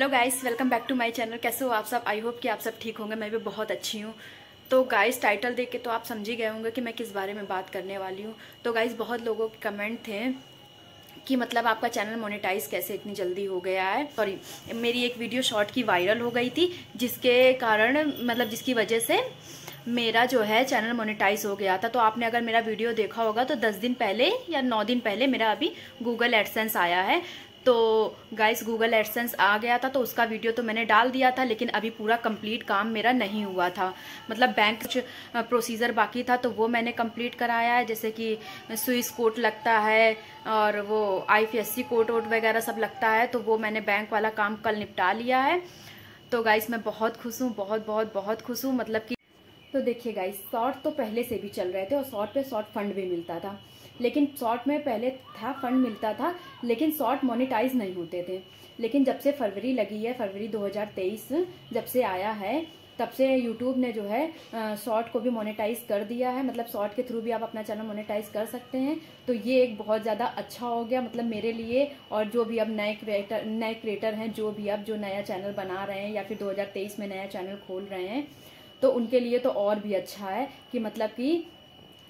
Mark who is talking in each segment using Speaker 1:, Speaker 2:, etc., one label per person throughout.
Speaker 1: Hello guys welcome back to my channel कैसे हो आप सब? आई होप कि आप सब ठीक होंगे। मैं भी बहुत अच्छी हूँ। तो गाइस टाइटल देख के तो आप समझ ही गए होंगे कि मैं किस बारे में बात करने वाली हूँ। तो गाइस बहुत लोगों के कमेंट थे कि मतलब आपका चैनल मोनेटाइज कैसे इतनी जल्दी हो गया है। सॉरी मेरी एक वीडियो शॉर्ट की वायरल हो गई थी, जिसके कारण मतलब जिसकी वजह से मेरा जो है चैनल मोनेटाइज हो गया था। तो आपने अगर मेरा वीडियो देखा होगा तो 10 दिन पहले या 9 दिन पहले मेरा अभी गूगल एडसेंस आया है। तो गाइस गूगल एडसेंस आ गया था तो उसका वीडियो तो मैंने डाल दिया था, लेकिन अभी पूरा कंप्लीट काम मेरा नहीं हुआ था। मतलब बैंक प्रोसीजर बाकी था तो वो मैंने कंप्लीट कराया है, जैसे कि स्विस कोड लगता है, और वो आईपीएससी कोड वोट वगैरह सब लगता है तो वो मैंने बैंक वाला काम कल निपटा लिया है। तो गाइस मैं बहुत खुश हूँ, बहुत बहुत बहुत खुश हूँ मतलब कि तो देखिए गाइस शॉर्ट तो पहले से भी चल रहे थे और शॉर्ट पे शॉर्ट फंड भी मिलता था। लेकिन शॉर्ट में पहले था फंड मिलता था, लेकिन शॉर्ट मोनिटाइज नहीं होते थे। लेकिन जब से फरवरी लगी है, फरवरी 2023 जब से आया है, तब से यूट्यूब ने जो है शॉर्ट को भी मोनेटाइज कर दिया है। मतलब शॉर्ट के थ्रू भी आप अपना चैनल मोनेटाइज कर सकते हैं। तो ये एक बहुत ज़्यादा अच्छा हो गया मतलब मेरे लिए और जो भी अब नए क्रिएटर नए क्रिएटर हैं, जो भी अब जो नया चैनल बना रहे हैं या फिर 2023 में नया चैनल खोल रहे हैं तो उनके लिए तो और भी अच्छा है कि मतलब कि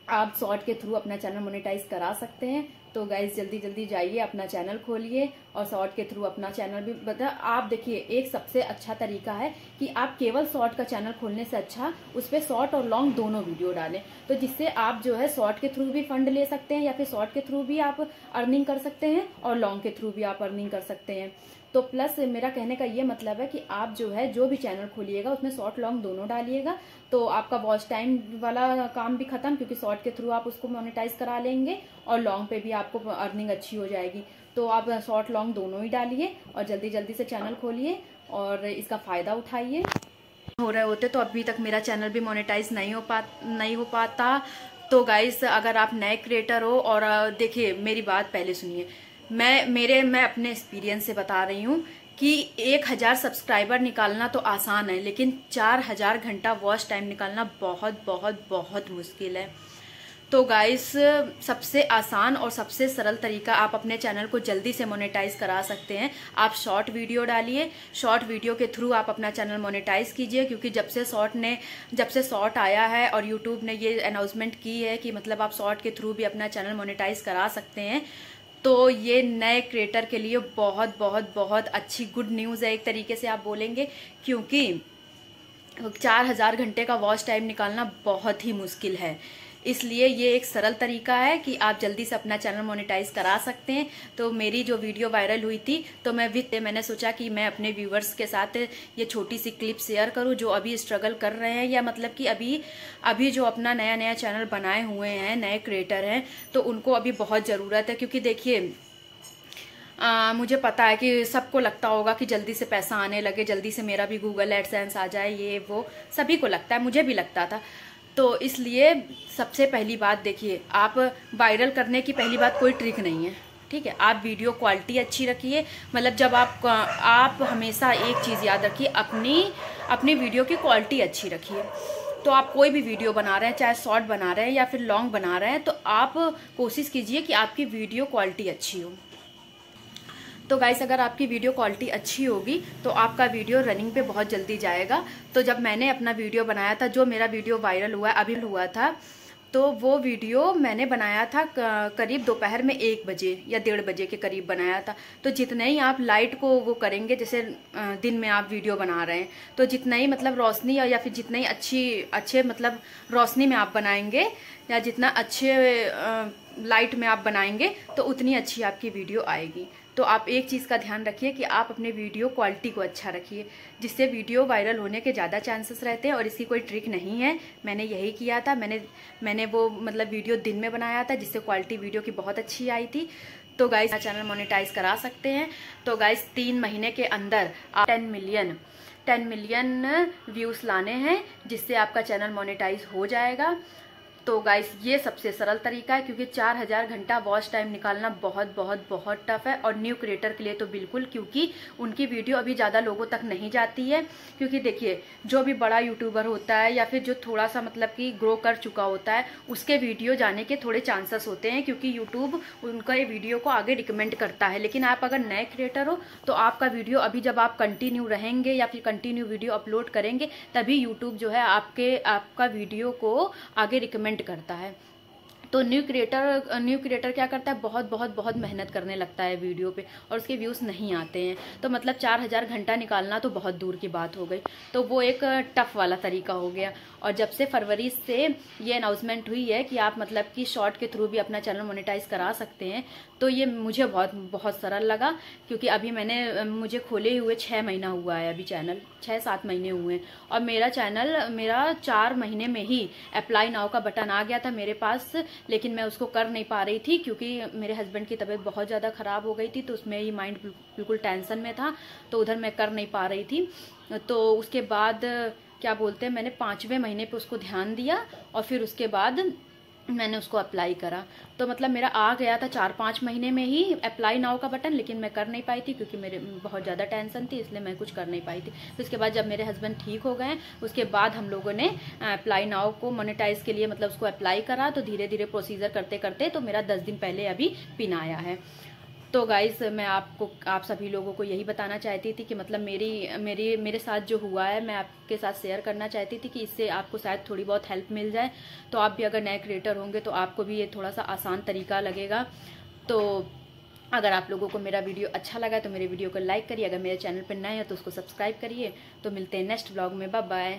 Speaker 1: आप शॉर्ट के थ्रू अपना चैनल मोनेटाइज करा सकते हैं। तो गाइज़ जल्दी जल्दी जाइए, अपना चैनल खोलिए और शॉर्ट के थ्रू अपना चैनल भी बता। आप देखिए, एक सबसे अच्छा तरीका है कि आप केवल शॉर्ट का चैनल खोलने से अच्छा उस पर शॉर्ट और लॉन्ग दोनों वीडियो डालें। तो जिससे आप जो है शॉर्ट के थ्रू भी फंड ले सकते हैं या फिर शॉर्ट के थ्रू भी आप अर्निंग कर सकते हैं और लॉन्ग के थ्रू भी आप अर्निंग कर सकते हैं। तो प्लस मेरा कहने का ये मतलब है कि आप जो है, जो भी चैनल खोलिएगा, उसमें शॉर्ट लॉन्ग दोनों डालिएगा। तो आपका वॉच टाइम वाला काम भी खत्म, क्योंकि शॉर्ट के थ्रू आप उसको मोनिटाइज करा लेंगे और लॉन्ग पे भी आपको अर्निंग अच्छी हो जाएगी। तो आप शॉर्ट लॉन्ग दोनों ही डालिए और जल्दी जल्दी से चैनल खोलिए और इसका फ़ायदा उठाइए। हो रहे होते तो अभी तक मेरा चैनल भी मोनेटाइज नहीं हो पा नहीं हो पाता। तो गाइस अगर आप नए क्रिएटर हो और, देखिए, मेरी बात पहले सुनिए। मैं, मेरे, मैं अपने एक्सपीरियंस से बता रही हूँ कि एक हज़ार सब्सक्राइबर निकालना तो आसान है, लेकिन चार हज़ार घंटा वॉच टाइम निकालना बहुत बहुत बहुत मुश्किल है। तो गाइस सबसे आसान और सबसे सरल तरीका आप अपने चैनल को जल्दी से मोनेटाइज करा सकते हैं। आप शॉर्ट वीडियो डालिए। शॉर्ट वीडियो के थ्रू आप अपना चैनल मोनेटाइज कीजिए, क्योंकि जब से शॉर्ट ने, जब से शॉर्ट आया है और यूट्यूब ने ये अनाउंसमेंट की है कि मतलब आप शॉर्ट के थ्रू भी अपना चैनल मोनेटाइज करा सकते हैं तो ये नए क्रिएटर के लिए बहुत बहुत बहुत अच्छी गुड न्यूज़ है, एक तरीके से आप बोलेंगे, क्योंकि चार हज़ार घंटे का वॉच टाइम निकालना बहुत ही मुश्किल है। इसलिए ये एक सरल तरीका है कि आप जल्दी से अपना चैनल मोनेटाइज करा सकते हैं। तो मेरी जो वीडियो वायरल हुई थी तो मैं वित्त मैंने सोचा कि मैं अपने व्यूवर्स के साथ ये छोटी सी क्लिप शेयर करूँ जो अभी स्ट्रगल कर रहे हैं या मतलब कि अभी अभी जो अपना नया नया चैनल बनाए हुए हैं नए क्रिएटर हैं तो उनको अभी बहुत ज़रूरत है। क्योंकि देखिए आ, मुझे पता है कि सबको लगता होगा कि जल्दी से पैसा आने लगे जल्दी से मेरा भी गूगल एडसेंस आ जाए ये वो सभी को लगता है मुझे भी लगता था। तो इसलिए सबसे पहली बात देखिए, आप वायरल करने की पहली बात कोई ट्रिक नहीं है, ठीक है? आप वीडियो क्वालिटी अच्छी रखिए मतलब जब आप आप हमेशा एक चीज़ याद रखिए, अपनी अपनी वीडियो की क्वालिटी अच्छी रखिए। तो आप कोई भी वीडियो बना रहे हैं, चाहे शॉर्ट बना रहे हैं या फिर लॉन्ग बना रहे हैं तो आप कोशिश कीजिए कि आपकी वीडियो क्वालिटी अच्छी हो। तो गाइस अगर आपकी वीडियो क्वालिटी अच्छी होगी तो आपका वीडियो रनिंग पे बहुत जल्दी जाएगा। तो जब मैंने अपना वीडियो बनाया था, जो मेरा वीडियो वायरल हुआ अभी हुआ था तो वो वीडियो मैंने बनाया था करीब दोपहर में एक बजे या डेढ़ बजे के करीब बनाया था। तो जितने ही आप लाइट को वो करेंगे, जैसे दिन में आप वीडियो बना रहे हैं तो जितना ही मतलब रोशनी या फिर जितना ही अच्छी, अच्छे मतलब रोशनी में आप बनाएँगे, या जितना अच्छे लाइट में आप बनाएँगे तो उतनी अच्छी आपकी वीडियो आएगी। तो आप एक चीज़ का ध्यान रखिए कि आप अपने वीडियो क्वालिटी को अच्छा रखिए, जिससे वीडियो वायरल होने के ज़्यादा चांसेस रहते हैं और इसकी कोई ट्रिक नहीं है। मैंने यही किया था, मैंने मैंने वो मतलब वीडियो दिन में बनाया था, जिससे क्वालिटी वीडियो की बहुत अच्छी आई थी। तो गाइस चैनल मोनेटाइज करा सकते हैं। तो गाइस तीन महीने के अंदर आप ten million ten million views लाने हैं, जिससे आपका चैनल मोनेटाइज हो जाएगा। तो गाइस ये सबसे सरल तरीका है, क्योंकि चार हज़ार घंटा वॉच टाइम निकालना बहुत बहुत बहुत टफ है। और न्यू क्रिएटर के लिए तो बिल्कुल, क्योंकि उनकी वीडियो अभी ज़्यादा लोगों तक नहीं जाती है। क्योंकि देखिए, जो भी बड़ा यूट्यूबर होता है, या फिर जो थोड़ा सा मतलब कि ग्रो कर चुका होता है, उसके वीडियो जाने के थोड़े चांसेस होते हैं, क्योंकि यूट्यूब उनका ये वीडियो को आगे रिकमेंड करता है। लेकिन आप अगर नए क्रिएटर हो तो आपका वीडियो अभी जब आप कंटिन्यू रहेंगे, या फिर कंटिन्यू वीडियो अपलोड करेंगे, तभी यूट्यूब जो है आपके, आपका वीडियो को आगे रिकमेंड करता है। तो न्यू क्रिएटर न्यू क्रिएटर क्या करता है? बहुत बहुत बहुत मेहनत करने लगता है वीडियो पे और उसके व्यूज़ नहीं आते हैं। तो मतलब चार हज़ार घंटा निकालना तो बहुत दूर की बात हो गई। तो वो एक टफ वाला तरीका हो गया। और जब से फरवरी से ये अनाउंसमेंट हुई है कि आप मतलब कि शॉर्ट के थ्रू भी अपना चैनल मोनिटाइज करा सकते हैं तो ये मुझे बहुत बहुत सरल लगा। क्योंकि अभी मैंने मुझे खोले हुए छः महीना हुआ है अभी चैनल छः सात महीने हुए हैं। और मेरा चैनल मेरा चार महीने में ही अप्लाई नाव का बटन आ गया था मेरे पास। लेकिन मैं उसको कर नहीं पा रही थी क्योंकि मेरे हस्बैंड की तबीयत बहुत ज़्यादा ख़राब हो गई थी तो उसमें ही माइंड बिल्कुल टेंशन में था तो उधर मैं कर नहीं पा रही थी। तो उसके बाद, क्या बोलते हैं, मैंने पाँचवें महीने पे उसको ध्यान दिया और फिर उसके बाद मैंने उसको अप्लाई करा। तो मतलब मेरा आ गया था चार पाँच महीने में ही अप्लाई नाउ का बटन लेकिन मैं कर नहीं पाई थी क्योंकि मेरे बहुत ज़्यादा टेंशन थी, इसलिए मैं कुछ कर नहीं पाई थी। तो उसके बाद जब मेरे हस्बैंड ठीक हो गए, उसके बाद हम लोगों ने अप्लाई नाउ को मोनिटाइज के लिए मतलब उसको अप्लाई करा। तो धीरे धीरे प्रोसीजर करते करते तो मेरा दस दिन पहले अभी पिन आया है। तो गाइस मैं आपको, आप सभी लोगों को यही बताना चाहती थी कि मतलब मेरी मेरी, मेरे साथ जो हुआ है, मैं आपके साथ शेयर करना चाहती थी कि इससे आपको शायद थोड़ी बहुत हेल्प मिल जाए। तो आप भी अगर नए क्रिएटर होंगे तो आपको भी ये थोड़ा सा आसान तरीका लगेगा। तो अगर आप लोगों को मेरा वीडियो अच्छा लगा तो मेरे वीडियो को लाइक करिए। अगर मेरे चैनल पर नए हैं तो उसको सब्सक्राइब करिए। तो मिलते हैं नेक्स्ट ब्लॉग में। Bye bye